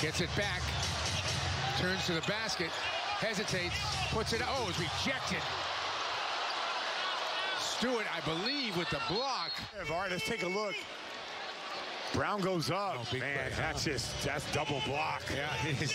Gets it back. Turns to the basket. Hesitates. Puts it. Oh, it's rejected. Stewart, I believe, with the block. All right, let's take a look. Brown goes up. Oh, Man, play, huh? that's just, that's double block. Yeah, it is.